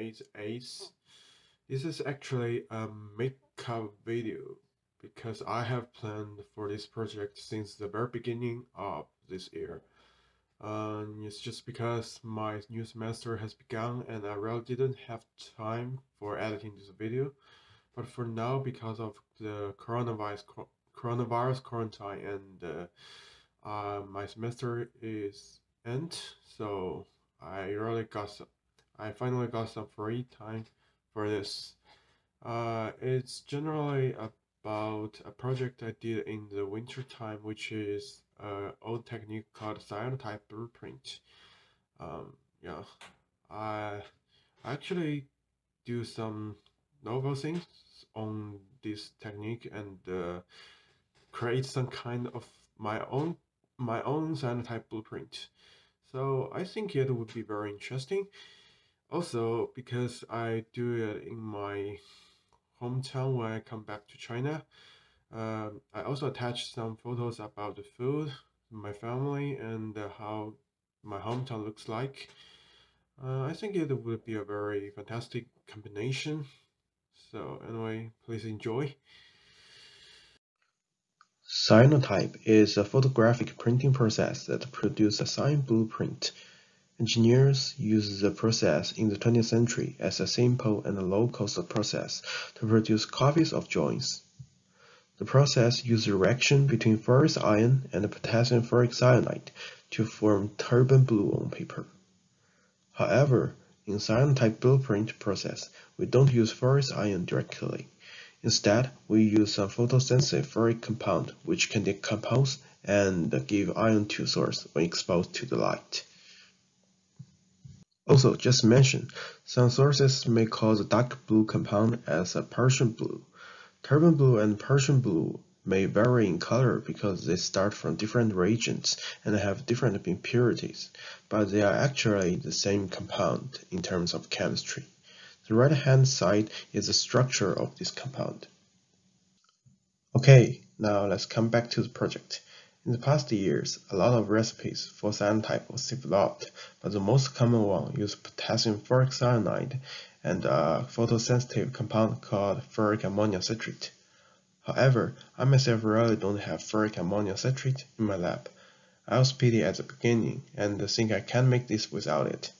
May 8th. This is actually a makeup video because I have planned for this project since the very beginning of this year. Um, it's just because my new semester has begun and I really didn't have time for editing this video. But for now, because of the coronavirus coronavirus quarantine and uh, uh, my semester is end, so I really got I finally got some free time for this. Uh, it's generally about a project I did in the winter time, which is an old technique called cyanotype blueprint. Um, yeah, I actually do some novel things on this technique and uh, create some kind of my own my own cyanotype blueprint. So I think it would be very interesting. Also, because I do it in my hometown when I come back to China, um, I also attach some photos about the food, my family, and uh, how my hometown looks like. Uh, I think it would be a very fantastic combination. So anyway, please enjoy. Cyanotype is a photographic printing process that produces a cyan blueprint. Engineers used the process in the 20th century as a simple and low-cost process to produce copies of drawings. The process used a reaction between ferrous iron and potassium ferricyanide to form Turnbull blue on paper. However, in cyanotype blueprint process, we don't use ferrous iron directly. Instead, we use a photosensitive ferric compound which can decompose and give ion to source when exposed to the light. Also, just mention, some sources may call the dark blue compound as a Prussian blue. Turnbull blue and Prussian blue may vary in color because they start from different regions and have different impurities, but they are actually the same compound in terms of chemistry. The right-hand side is the structure of this compound. Okay, now let's come back to the project. In the past years, a lot of recipes for cyanotype was developed, but the most common one used potassium ferricyanide and a photosensitive compound called ferric ammonia citrate. However, I myself really don't have ferric ammonia citrate in my lab. I was pity at the beginning and think I can't make this without it.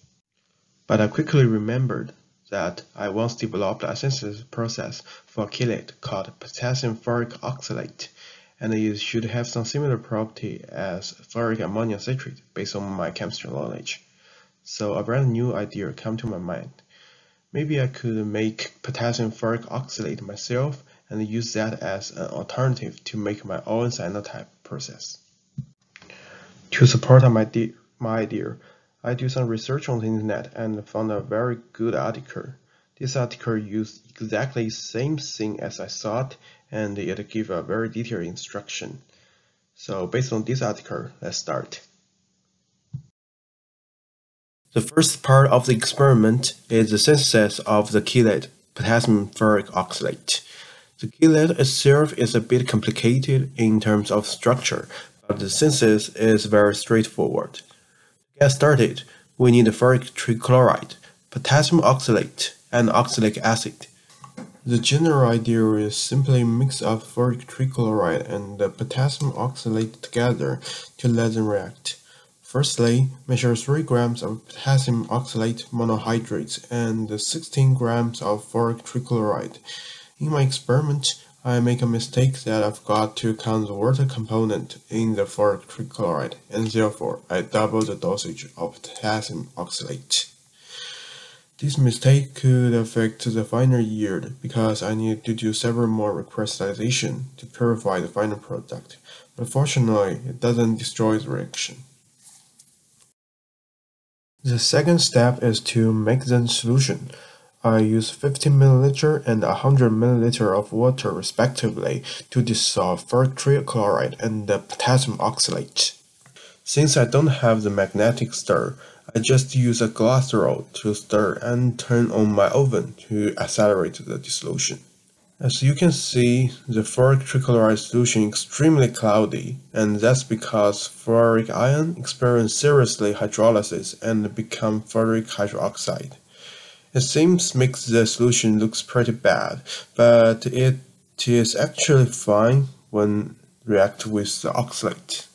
But I quickly remembered that I once developed a synthesis process for a chelate called potassium ferric oxalate, and it should have some similar property as ferric ammonia citrate based on my chemistry knowledge. So a brand new idea came to my mind. Maybe I could make potassium ferric oxalate myself and use that as an alternative to make my own cyanotype process. To support my, my idea, I do some research on the internet and found a very good article. This article used exactly the same thing as I thought and it gave a very detailed instruction. So based on this article, let's start. The first part of the experiment is the synthesis of the chelate potassium ferric oxalate. The chelate itself is a bit complicated in terms of structure, but the synthesis is very straightforward get started, we need ferric trichloride, potassium oxalate, and oxalic acid. The general idea is simply mix up ferric trichloride and potassium oxalate together to let them react. Firstly, measure 3 grams of potassium oxalate monohydrate and 16 grams of ferric trichloride. In my experiment, I make a mistake that I've got to count the water component in the ferric trichloride, and therefore I double the dosage of potassium oxalate. This mistake could affect the final yield because I need to do several more recrystallization to purify the final product, but fortunately it doesn't destroy the reaction. The second step is to make the solution. I use 50 ml and 100 ml of water respectively to dissolve ferric chloride and the potassium oxalate. Since I don't have the magnetic stir, I just use a glass rod to stir and turn on my oven to accelerate the dissolution. As you can see, the ferric trichloride solution extremely cloudy, and that's because ferric ion experience seriously hydrolysis and become ferric hydroxide. It seems makes the solution looks pretty bad, but it is actually fine when react with the oxalate.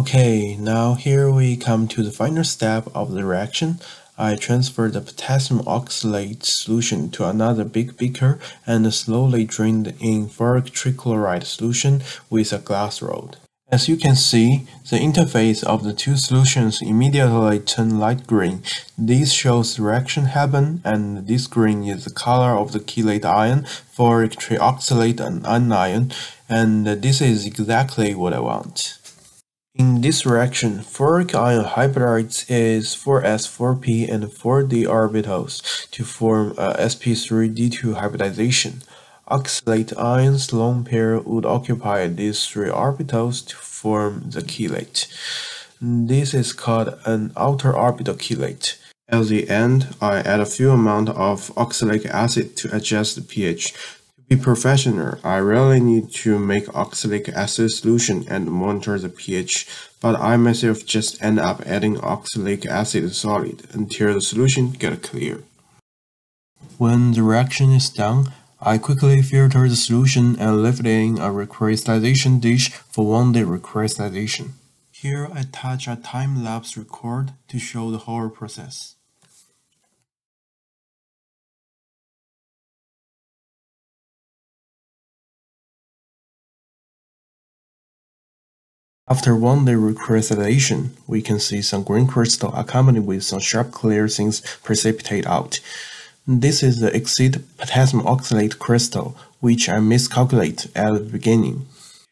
Okay, now here we come to the final step of the reaction. I transfer the potassium oxalate solution to another big beaker and slowly drain in ferric trichloride solution with a glass rod. As you can see, the interface of the two solutions immediately turn light green. This shows reaction happen and this green is the color of the chelate ion, ferric trioxalate and anion, and this is exactly what I want. In this reaction, ferric ion hybrids is 4s4p and 4d orbitals to form a sp3d2 hybridization. Oxalate ions lone pair would occupy these three orbitals to form the chelate. This is called an outer orbital chelate. At the end, I add a few amount of oxalic acid to adjust the pH be professional, I really need to make oxalic acid solution and monitor the pH, but I myself just end up adding oxalic acid solid until the solution get clear. When the reaction is done, I quickly filter the solution and leave it in a recrystallization dish for one day recrystallization. Here I touch a time-lapse record to show the whole process. After one day recrystallization, we can see some green crystal accompanied with some sharp clear things precipitate out. This is the exit potassium oxalate crystal, which I miscalculate at the beginning.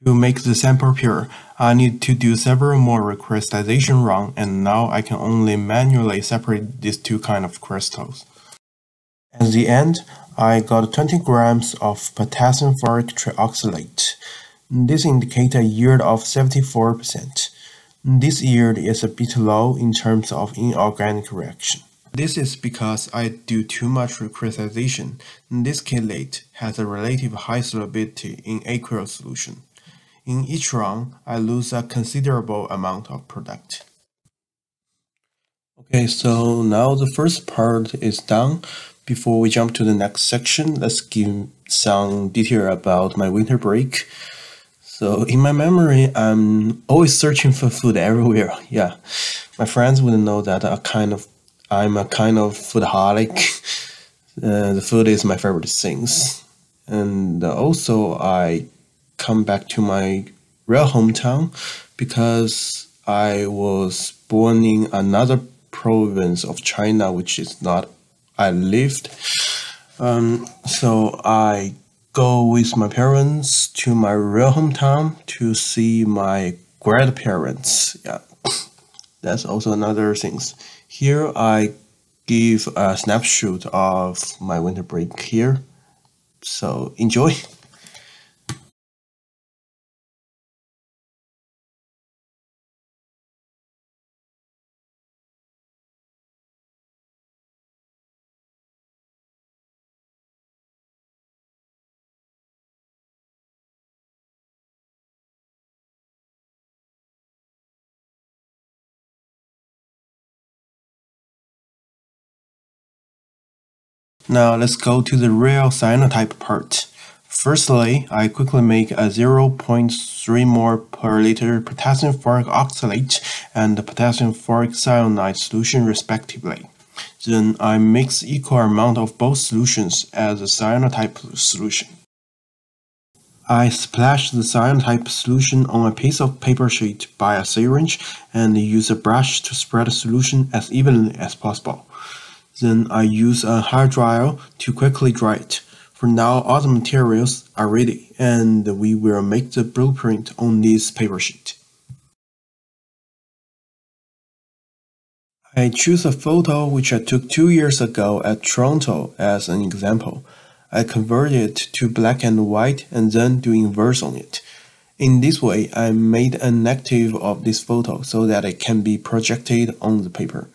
To make the sample pure, I need to do several more recrystallization run and now I can only manually separate these two kind of crystals. At the end, I got 20 grams of potassium ferric trioxalate. This indicates a yield of 74%. This yield is a bit low in terms of inorganic reaction. This is because I do too much recrystallization. This chelate has a relative high solubility in aqueous solution. In each round, I lose a considerable amount of product. Okay, so now the first part is done. Before we jump to the next section, let's give some detail about my winter break. So in my memory, I'm always searching for food everywhere. Yeah, my friends wouldn't know that I kind of I'm a kind of foodaholic. Uh, the food is my favorite things, and also I come back to my real hometown because I was born in another province of China, which is not I lived. Um, so I go with my parents to my real hometown to see my grandparents. Yeah, that's also another thing. Here I give a snapshot of my winter break here. So enjoy. Now let's go to the real cyanotype part. Firstly, I quickly make a 0.3 mol per liter potassium ferric oxalate and potassium ferricyanide solution respectively. Then I mix equal amount of both solutions as a cyanotype solution. I splash the cyanotype solution on a piece of paper sheet by a syringe and use a brush to spread the solution as evenly as possible. Then I use a hair dryer to quickly dry it. For now, all the materials are ready and we will make the blueprint on this paper sheet. I choose a photo which I took two years ago at Toronto as an example. I convert it to black and white and then do inverse on it. In this way, I made a negative of this photo so that it can be projected on the paper.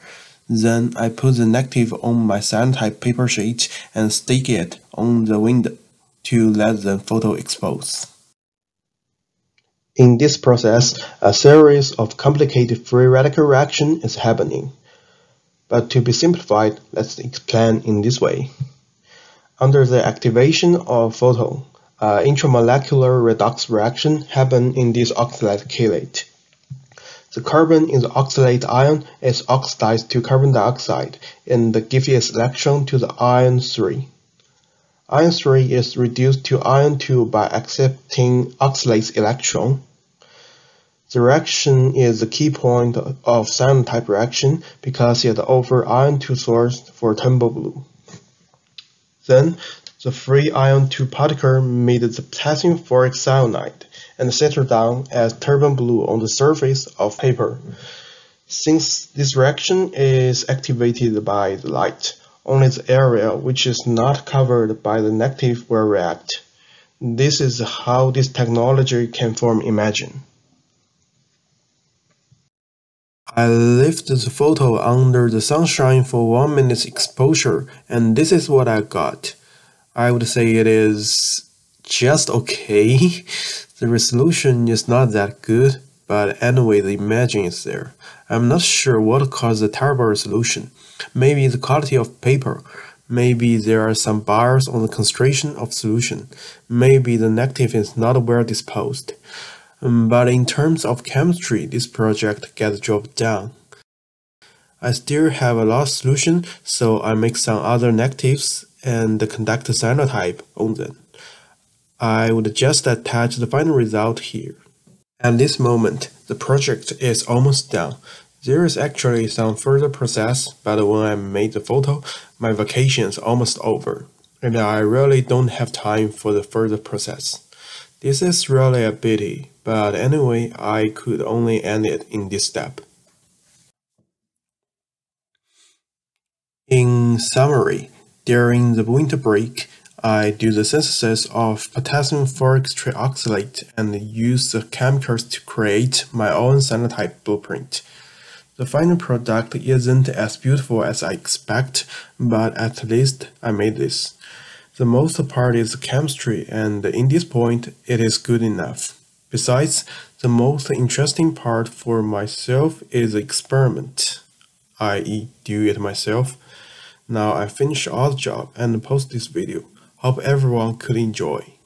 Then I put the negative on my cyanotype paper sheet and stick it on the window to let the photo expose. In this process, a series of complicated free radical reaction is happening. But to be simplified, let's explain in this way. Under the activation of photon, uh, intramolecular redox reaction happen in this oxalate chelate. The carbon in the oxalate ion is oxidized to carbon dioxide and gives its electron to the ion 3. Ion 3 is reduced to ion 2 by accepting oxalate's electron. The reaction is the key point of cyanotype reaction because it offers ion 2 source for Turnbull blue. Then the free ion 2 particle made the potassium ferricyanide and settled down as Turnbull blue on the surface of paper. Since this reaction is activated by the light, only the area which is not covered by the negative will react. This is how this technology can form imagine. I left the photo under the sunshine for one minute's exposure and this is what I got. I would say it is just okay. the resolution is not that good, but anyway, the imaging is there. I'm not sure what caused the terrible resolution. Maybe the quality of paper. Maybe there are some bars on the concentration of solution. Maybe the negative is not well disposed. Um, but in terms of chemistry, this project gets dropped down. I still have a lot of solution, so I make some other negatives and conduct cyanotype on them. I would just attach the final result here. At this moment, the project is almost done. There is actually some further process, but when I made the photo, my vacation is almost over, and I really don't have time for the further process. This is really a pity, but anyway, I could only end it in this step. In summary, during the winter break, I do the synthesis of potassium ferric trioxalate and use the chemicals to create my own cyanotype blueprint. The final product isn't as beautiful as I expect, but at least I made this. The most part is chemistry and in this point it is good enough. Besides, the most interesting part for myself is the experiment, i.e. do it myself now I finish all the job and post this video. Hope everyone could enjoy.